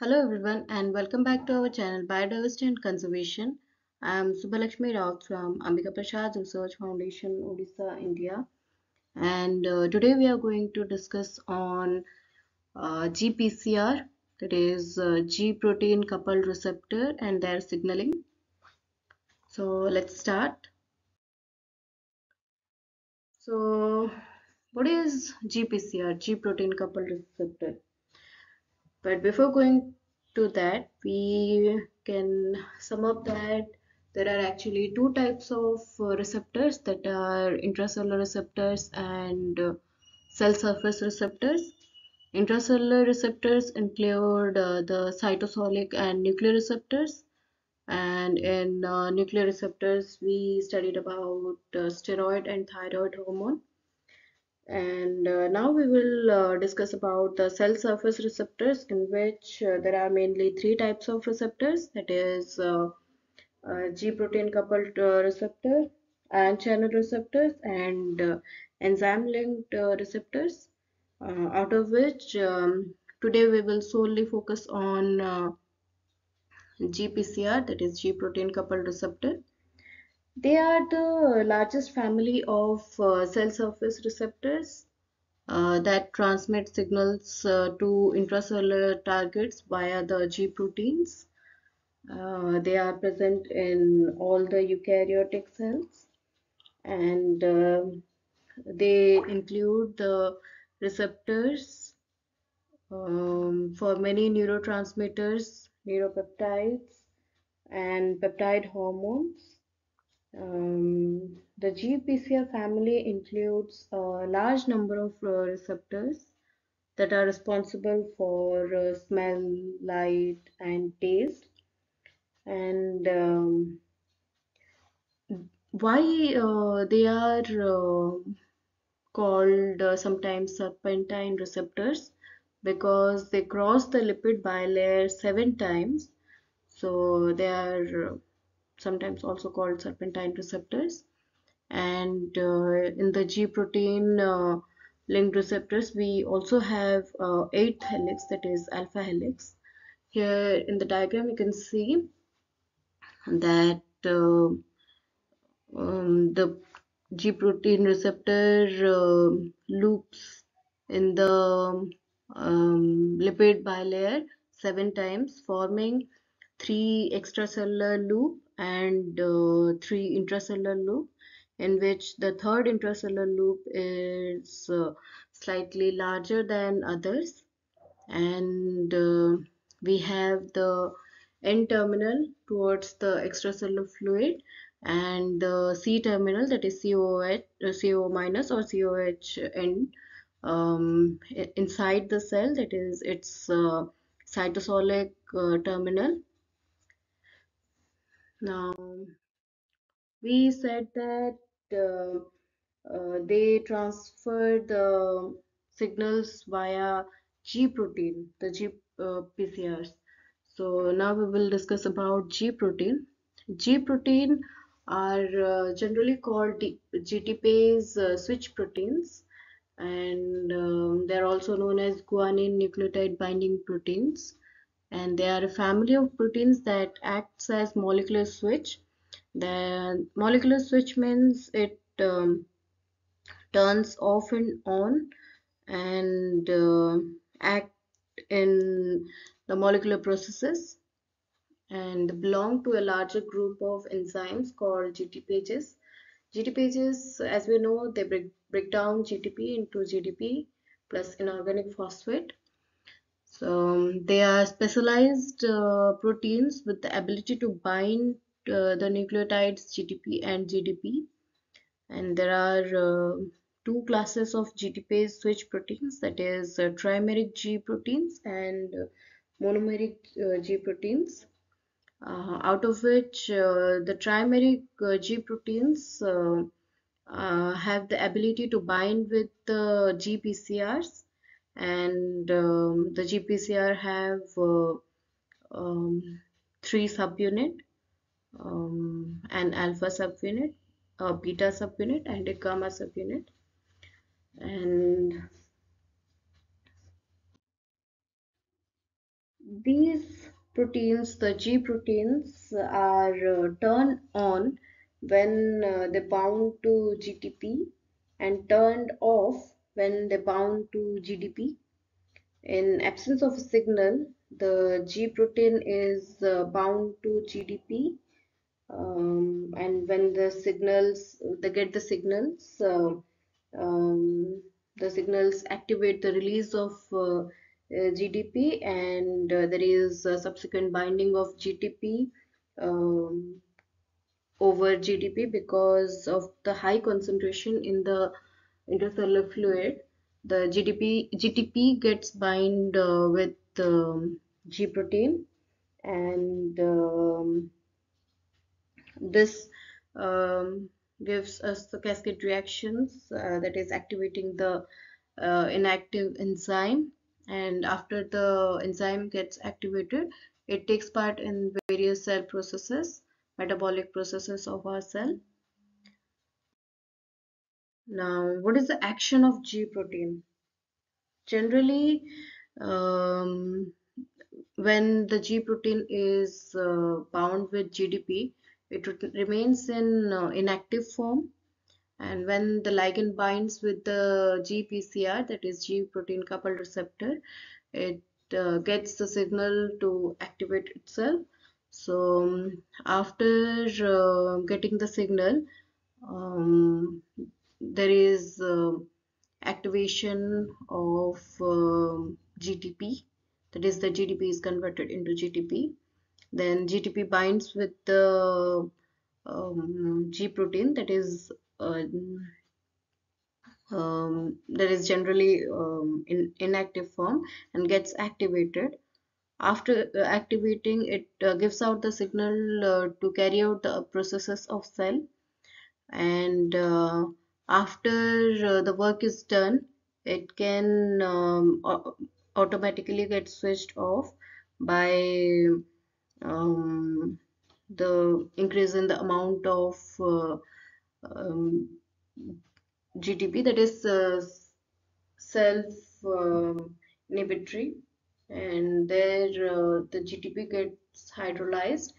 Hello everyone and welcome back to our channel Biodiversity and Conservation. I am Subhalakshmi Rao from Ambika Prasad Research Foundation, Odisha, India. And uh, today we are going to discuss on uh, GPCR that is uh, G protein coupled receptor and their signaling. So let's start. So what is GPCR, G protein coupled receptor? But before going to that, we can sum up that there are actually two types of uh, receptors that are intracellular receptors and uh, cell surface receptors. Intracellular receptors include uh, the cytosolic and nuclear receptors. And in uh, nuclear receptors, we studied about uh, steroid and thyroid hormone and uh, now we will uh, discuss about the cell surface receptors in which uh, there are mainly three types of receptors. That is uh, uh, G protein coupled uh, receptor ion channel receptors and enzyme linked receptors out of which um, today we will solely focus on GPCR that is G protein coupled receptor they are the largest family of uh, cell surface receptors uh, that transmit signals uh, to intracellular targets via the G proteins. Uh, they are present in all the eukaryotic cells and um, they include the receptors um, for many neurotransmitters, neuropeptides, and peptide hormones um, the GPCR family includes a large number of uh, receptors that are responsible for uh, smell, light, and taste. And um, why uh, they are uh, called uh, sometimes serpentine receptors because they cross the lipid bilayer seven times. So they are sometimes also called serpentine receptors. And uh, in the G protein uh, linked receptors we also have uh, eighth helix that is alpha helix. Here in the diagram you can see that uh, um, the G protein receptor uh, loops in the um, lipid bilayer seven times forming three extracellular loop and uh, three intracellular loop in which the third intracellular loop is uh, slightly larger than others. And uh, we have the N terminal towards the extracellular fluid and the C terminal that is COH, uh, CO minus or COH um, inside the cell that is its uh, cytosolic uh, terminal now, we said that uh, uh, they transfer the signals via G protein, the G uh, PCRs. So now we will discuss about G protein. G protein are uh, generally called GTPase uh, switch proteins and um, they're also known as guanine nucleotide binding proteins and they are a family of proteins that acts as molecular switch the molecular switch means it um, turns off and on and uh, act in the molecular processes and belong to a larger group of enzymes called GTPases. GTPases, as we know, they break, break down GTP into GDP plus inorganic phosphate so um, they are specialized uh, proteins with the ability to bind uh, the nucleotides GTP and GDP. And there are uh, two classes of GTPase switch proteins that is uh, trimeric G proteins and monomeric uh, G proteins. Uh, out of which the trimeric G proteins have the ability to bind with the GPCRs and um, the GPCR have uh, um, three subunit, um, an alpha subunit, a beta subunit, and a gamma subunit. And These proteins, the G proteins, are uh, turned on when uh, they bound to GTP and turned off when they bound to GDP. In absence of a signal, the G protein is uh, bound to GDP um, and when the signals they get the signals uh, um, the signals activate the release of uh, uh, GDP and uh, there is subsequent binding of GTP um, over GDP because of the high concentration in the intercellular fluid. The GDP GTP gets bind uh, with um, G protein. And um, this um, gives us the cascade reactions uh, that is activating the uh, inactive enzyme. And after the enzyme gets activated it takes part in various cell processes metabolic processes of our cell now what is the action of G protein? Generally um, when the G protein is uh, bound with GDP it remains in uh, inactive form. And when the ligand binds with the GPCR that is G protein coupled receptor it uh, gets the signal to activate itself. So um, after uh, getting the signal um, there is uh, activation of um, GTP that is the GDP is converted into GTP then GTP binds with the um, G protein that is uh, um, that is generally um, in inactive form and gets activated. After uh, activating it uh, gives out the signal uh, to carry out the processes of cell. And uh, after uh, the work is done it can um, automatically get switched off by um, the increase in the amount of uh, um, GTP that is uh, self uh, inhibitory and there uh, the GTP gets hydrolyzed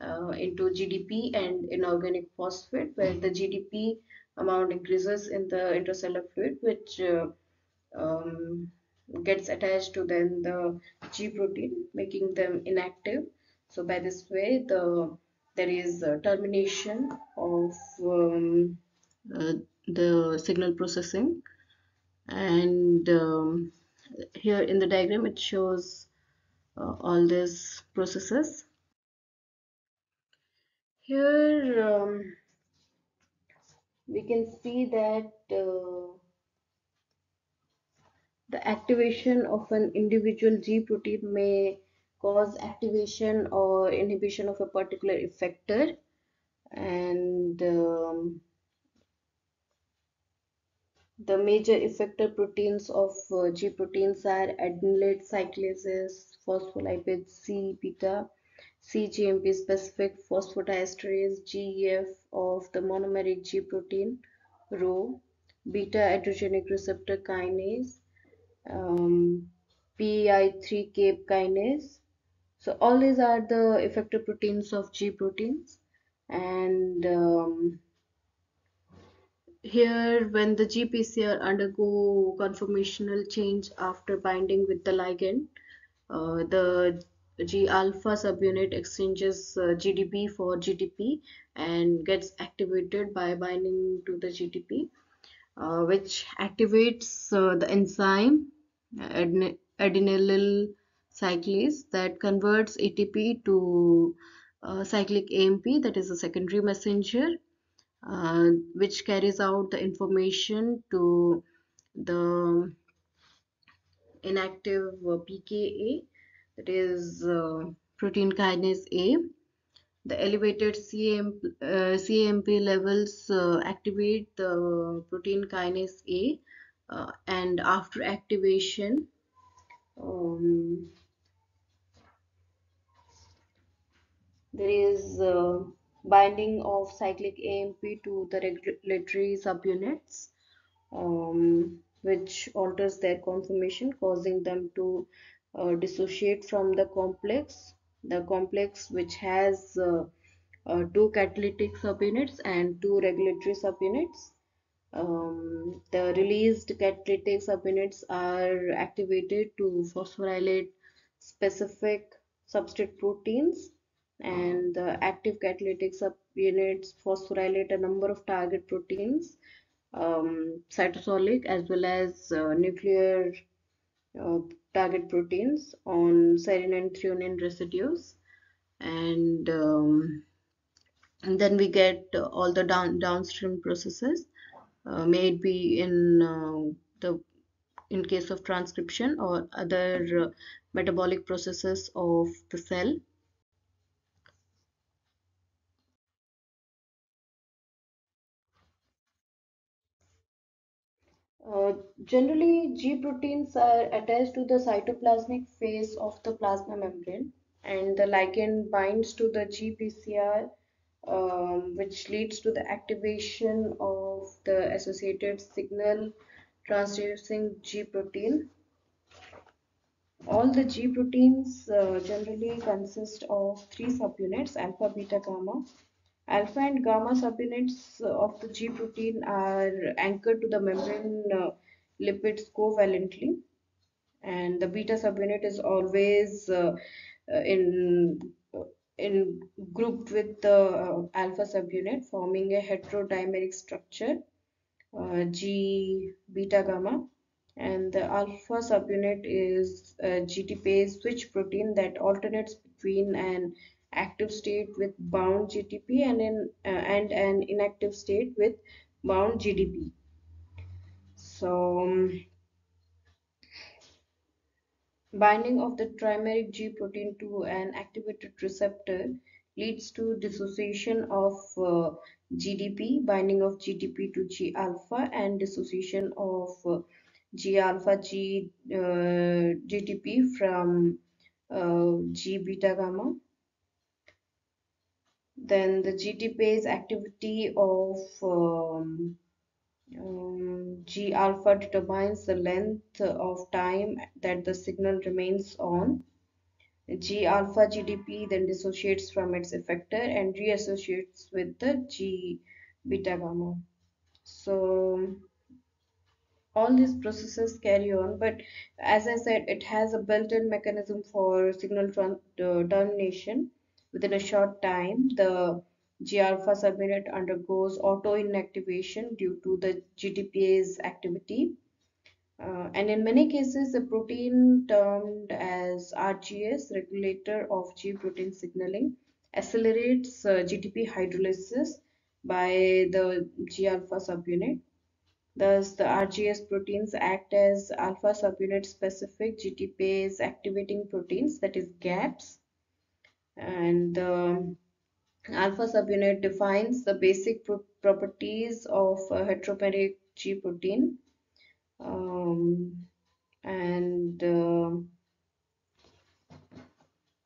uh, into GDP and inorganic phosphate where the GDP amount increases in the intracellular fluid which uh, um, gets attached to then the G protein making them inactive. So by this way the there is termination of um, uh, the signal processing. And um, here in the diagram it shows uh, all these processes. Here um, we can see that uh, the activation of an individual G protein may cause activation or inhibition of a particular effector. And um, the major effector proteins of uh, G proteins are adenylate cyclases, phospholipase C beta, CGMP specific phosphodiesterase GEF of the monomeric G protein, Rho, beta adrenergic receptor kinase, um, PI3K kinase. So all these are the effector proteins of G proteins and um, here when the GPCR undergo conformational change after binding with the ligand uh, the G alpha subunit exchanges uh, GDP for GTP and gets activated by binding to the GTP uh, which activates uh, the enzyme adenylyl cyclase that converts ATP to uh, cyclic AMP that is a secondary messenger uh, which carries out the information to the inactive uh, PKA that is uh, protein kinase A. The elevated CAMP, uh, CAMP levels uh, activate the protein kinase A uh, and after activation um, there is uh, binding of cyclic AMP to the regulatory subunits um, which alters their conformation causing them to uh, dissociate from the complex, the complex which has uh, uh, two catalytic subunits and two regulatory subunits. Um, the released catalytic subunits are activated to phosphorylate specific substrate proteins and the active catalytic subunits phosphorylate a number of target proteins um, cytosolic as well as uh, nuclear uh, target proteins on serine and threonine residues. And, um, and then we get uh, all the down downstream processes uh, may it be in uh, the in case of transcription or other uh, metabolic processes of the cell Uh, generally, G proteins are attached to the cytoplasmic phase of the plasma membrane, and the ligand binds to the GPCR, um, which leads to the activation of the associated signal transducing G protein. All the G proteins uh, generally consist of three subunits alpha, beta, gamma. Alpha and gamma subunits of the G protein are anchored to the membrane uh, lipids covalently, and the beta subunit is always uh, uh, in uh, in grouped with the uh, alpha subunit, forming a heterodimeric structure uh, G beta gamma. And the alpha subunit is a GTPase switch protein that alternates between an active state with bound GTP and, in, uh, and an inactive state with bound GDP. So, um, binding of the trimeric G protein to an activated receptor leads to dissociation of uh, GDP, binding of GDP to G alpha, and dissociation of uh, G alpha G uh, GTP from uh, G beta gamma. Then the GTPase activity of um, um, G alpha determines the length of time that the signal remains on. G alpha GDP then dissociates from its effector and reassociates with the G beta gamma. So all these processes carry on, but as I said, it has a built-in mechanism for signal termination. Within a short time, the G alpha subunit undergoes auto inactivation due to the GTPase activity. Uh, and in many cases, the protein termed as RGS, regulator of G protein signaling, accelerates uh, GTP hydrolysis by the G alpha subunit. Thus, the RGS proteins act as alpha subunit specific GTPase activating proteins, that is GAPs. And the alpha subunit defines the basic pro properties of a heteromeric G protein. Um, and uh,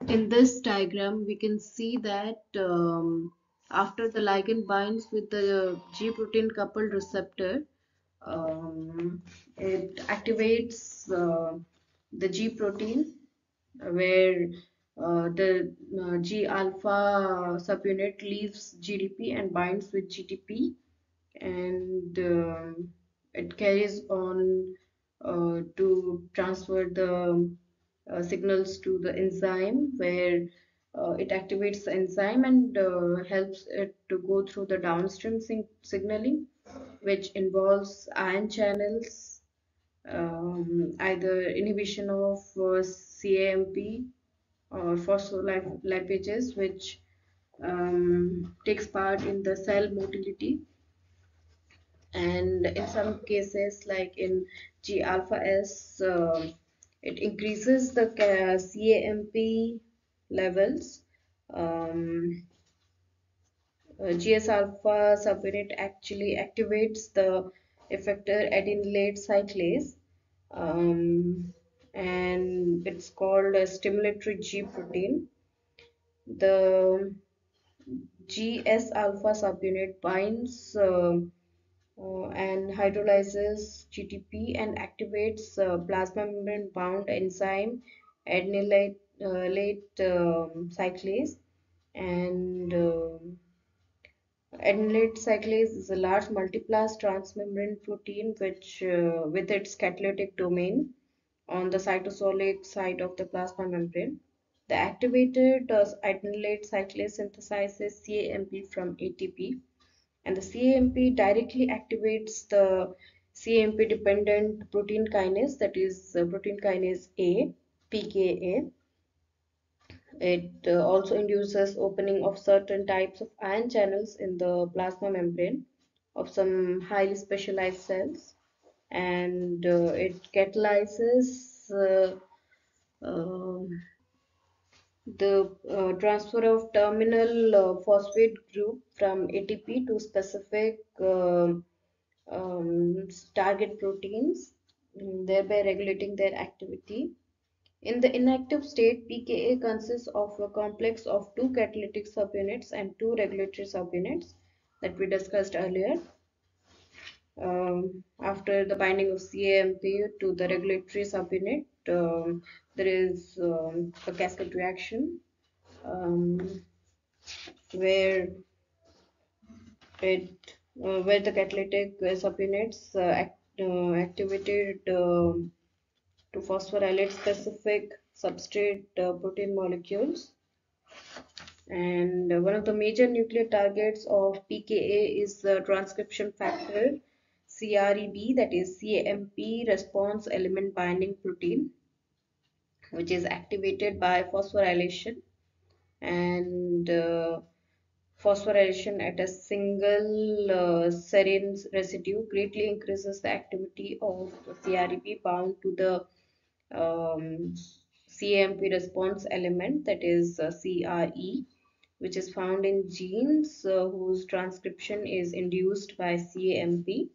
in this diagram, we can see that um, after the ligand binds with the G protein coupled receptor, um, it activates uh, the G protein where uh, the uh, G alpha subunit leaves GDP and binds with GTP and uh, it carries on uh, to transfer the uh, signals to the enzyme where it activates the enzyme and helps it to go through the downstream signaling which involves ion channels, um, either inhibition of CAMP or phospholipases, which um, takes part in the cell motility. And in some cases, like in G alpha S, uh, it increases the CAMP levels. Um, uh, GS alpha subunit actually activates the effector adenylate cyclase um, and it's called a stimulatory G protein. The GS alpha subunit binds uh, uh, and hydrolyzes GTP and activates uh, plasma membrane bound enzyme adenylate uh, um, cyclase and um adenylate cyclase is a large multipass transmembrane protein which uh, with its catalytic domain on the cytosolic side of the plasma membrane. The activated uh, adenylate cyclase synthesizes CAMP from ATP and the CAMP directly activates the CAMP dependent protein kinase that is uh, protein kinase A, PKA. It uh, also induces opening of certain types of ion channels in the plasma membrane of some highly specialized cells and uh, it catalyzes uh, um, the uh, transfer of terminal uh, phosphate group from ATP to specific um, um, target proteins, mm, thereby regulating their activity. In the inactive state, PKA consists of a complex of two catalytic subunits and two regulatory subunits that we discussed earlier. Um, after the binding of CAMP to the regulatory subunit, um, there is um, a cascade reaction um, where it uh, where the catalytic uh, subunits uh, act, uh, activated um, to phosphorylate specific substrate uh, protein molecules. And one of the major nuclear targets of PKA is the transcription factor CREB that is CAMP response element binding protein which is activated by phosphorylation and uh, phosphorylation at a single uh, serine residue greatly increases the activity of CREB bound to the um, CAMP response element that is uh, CRE which is found in genes uh, whose transcription is induced by CAMP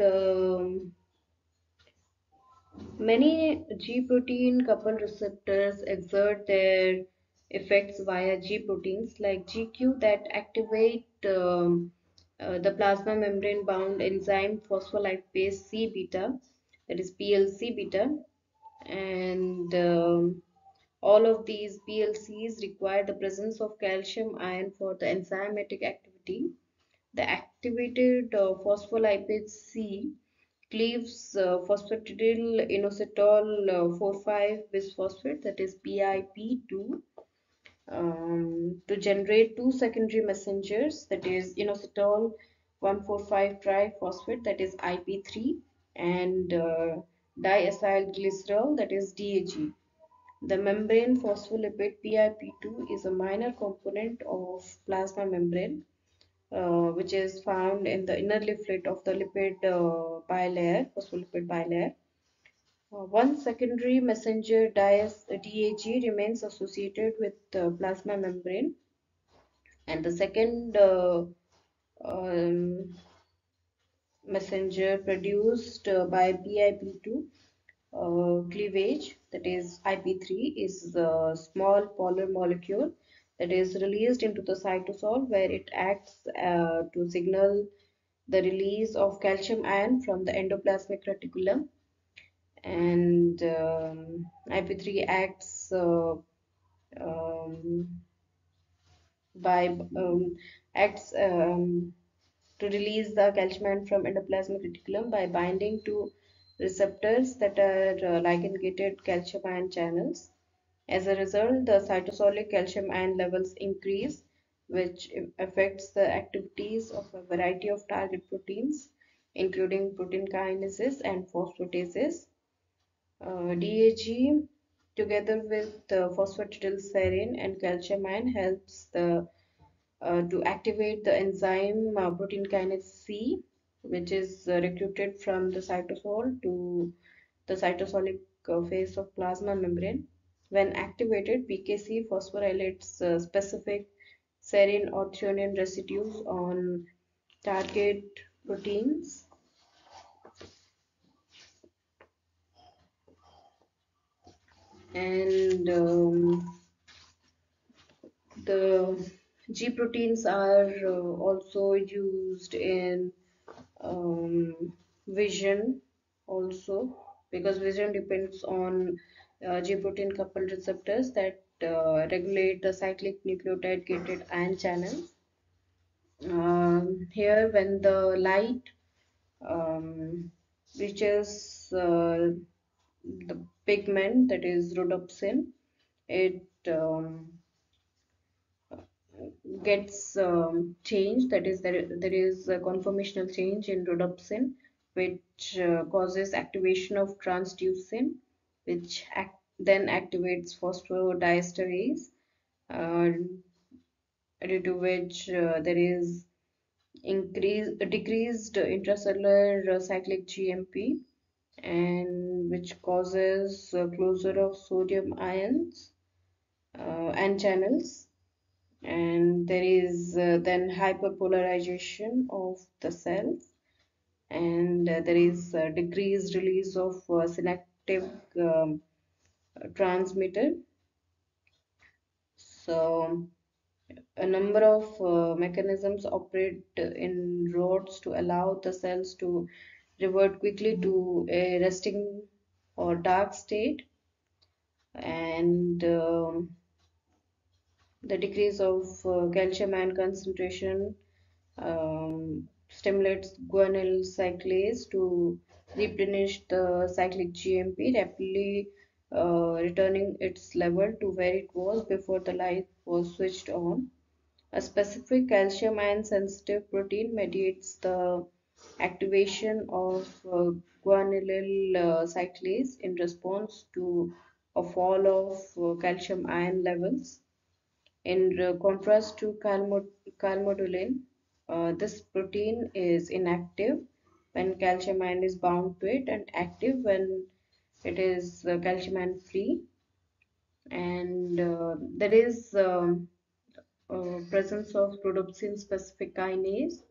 the many G protein coupled receptors exert their effects via G proteins like GQ that activate um, uh, the plasma membrane bound enzyme phospholipase C beta that is PLC beta. And um, all of these PLCs require the presence of calcium ion for the enzymatic activity the activated uh, phospholipase C cleaves uh, phosphatidyl inositol uh, 4,5 bisphosphate that is PIP2 um, to generate two secondary messengers that is inositol 145 triphosphate that is IP3 and uh, diacylglycerol that is DAG. The membrane phospholipid PIP2 is a minor component of plasma membrane uh, which is found in the inner leaflet of the lipid uh, bilayer, phospholipid bilayer. Uh, one secondary messenger DAG remains associated with the plasma membrane and the second uh, um, messenger produced uh, by PIP2 uh, cleavage that is IP3 is the small polar molecule that is released into the cytosol where it acts uh, to signal the release of calcium ion from the endoplasmic reticulum. And um, IP3 acts uh, um, by um, acts um, to release the calcium ion from endoplasmic reticulum by binding to receptors that are uh, gated calcium ion channels as a result, the cytosolic calcium ion levels increase, which affects the activities of a variety of target proteins, including protein kinases and phosphatases. Uh, DAG, together with phosphatidylserine and calcium ion, helps the uh, to activate the enzyme uh, protein kinase C, which is uh, recruited from the cytosol to the cytosolic uh, phase of plasma membrane. When activated, PKC phosphorylates uh, specific serine or threonine residues on target proteins. And um, the G proteins are uh, also used in um, vision also because vision depends on G protein coupled receptors that uh, regulate the cyclic nucleotide gated ion channel. Um, here, when the light um, reaches uh, the pigment that is rhodopsin, it um, gets um, changed that is there, there is a conformational change in rhodopsin which uh, causes activation of transducin which act, then activates phosphodiesterase uh, due to which uh, there is increased decreased intracellular uh, cyclic GMP and which causes closure of sodium ions uh, and channels. And there is uh, then hyperpolarization of the cells. And uh, there is uh, decreased release of uh, synaptic um, transmitter. So a number of uh, mechanisms operate in rods to allow the cells to revert quickly to a resting or dark state. And um, the decrease of uh, calcium ion concentration um, stimulates guanylyl cyclase to replenish the cyclic GMP, rapidly uh, returning its level to where it was before the light was switched on. A specific calcium ion sensitive protein mediates the activation of uh, guanylyl uh, cyclase in response to a fall of uh, calcium ion levels. In contrast to calmodulin, uh, this protein is inactive when calcium ion is bound to it and active when it is uh, calcium ion free. And uh, there is um, uh, presence of rhodopsin specific kinase,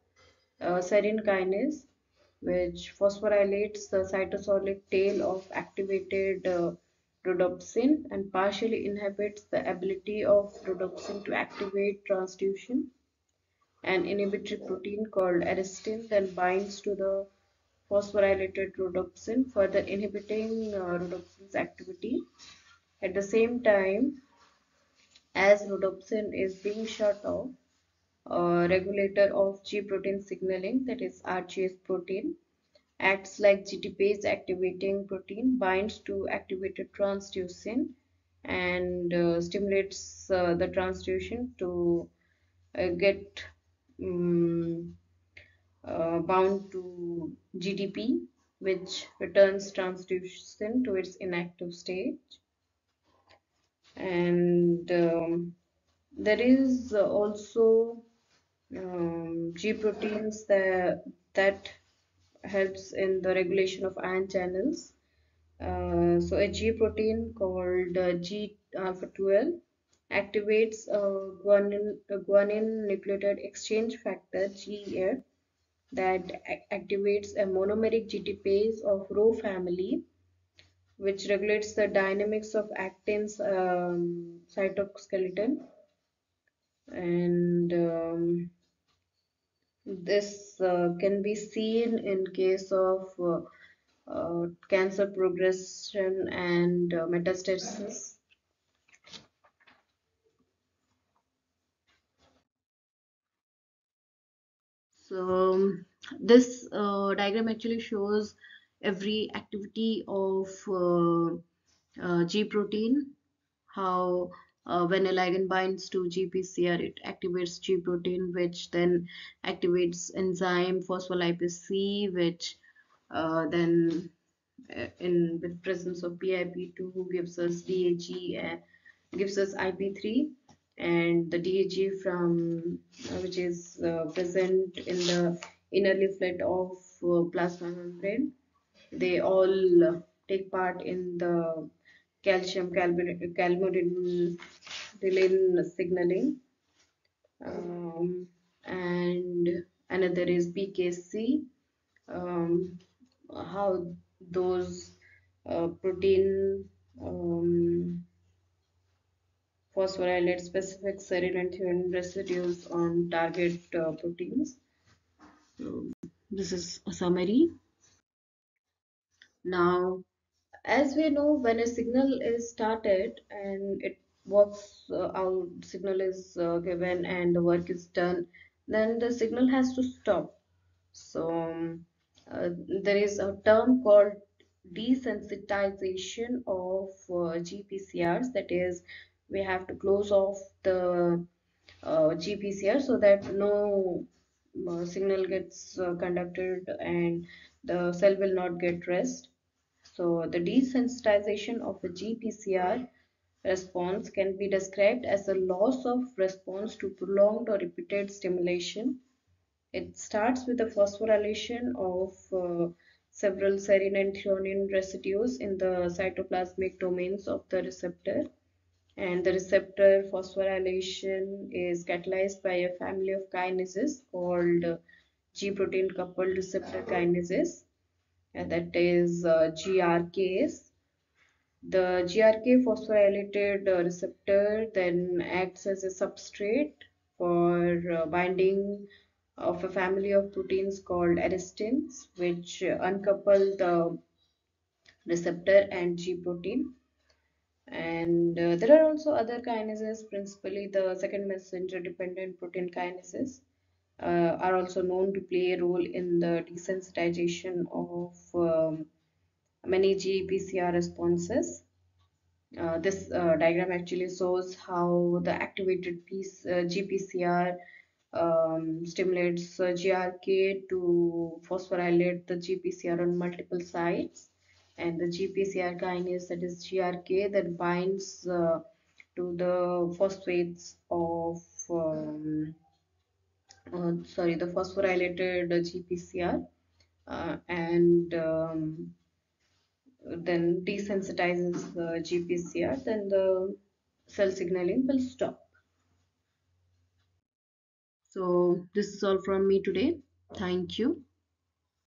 uh, serine kinase, which phosphorylates the cytosolic tail of activated uh, rhodopsin and partially inhibits the ability of rhodopsin to activate transducin. An inhibitory protein called arrestin then binds to the phosphorylated rhodopsin, further inhibiting uh, rhodopsin's activity. At the same time, as rhodopsin is being shut off, a regulator of G protein signaling, that is RGS protein, acts like GTPase activating protein, binds to activated transducin and uh, stimulates uh, the transducin to uh, get um, bound to GDP, which returns transducin to its inactive state. And um, there is also um, G proteins that, that helps in the regulation of ion channels. Uh, so a G protein called uh, G alpha 12 activates a guanine, a guanine nucleotide exchange factor GEF that activates a monomeric GTPase of Rho family which regulates the dynamics of actin's um, cytoskeleton and um, this uh, can be seen in case of uh, uh, cancer progression and uh, metastasis. So um, this uh, diagram actually shows every activity of uh, G protein, how uh, when a ligand binds to GPCR, it activates G protein, which then activates enzyme phospholipase C, which uh, then uh, in with presence of PIP2 gives us DAG gives us IP3 and the DAG from uh, which is uh, present in the inner leaflet of uh, plasma membrane. They all take part in the calcium calmodulin signaling um, and another is PKC um, how those uh, protein um, phosphorylate specific serine and threonine residues on target uh, proteins. So, this is a summary. Now, as we know, when a signal is started and it works uh, out, signal is uh, given and the work is done, then the signal has to stop. So, um, uh, there is a term called desensitization of uh, GPCRs, that is, we have to close off the uh, GPCR so that no uh, signal gets uh, conducted and the cell will not get rest. So the desensitization of the GPCR response can be described as a loss of response to prolonged or repeated stimulation. It starts with the phosphorylation of uh, several serine and threonine residues in the cytoplasmic domains of the receptor and the receptor phosphorylation is catalyzed by a family of kinases called G protein coupled receptor kinases and that is uh, GRKs. The GRK phosphorylated uh, receptor then acts as a substrate for uh, binding of a family of proteins called arrestins which uncouple the receptor and G protein and uh, there are also other kinases principally the second messenger dependent protein kinases uh, are also known to play a role in the desensitization of um, many GPCR responses. Uh, this uh, diagram actually shows how the activated piece uh, GPCR um, stimulates uh, GRK to phosphorylate the GPCR on multiple sites and the GPCR kinase that is GRK that binds uh, to the phosphates of um, uh, sorry, the phosphorylated GPCR uh, and um, then desensitizes the GPCR, then the cell signaling will stop. So this is all from me today. Thank you.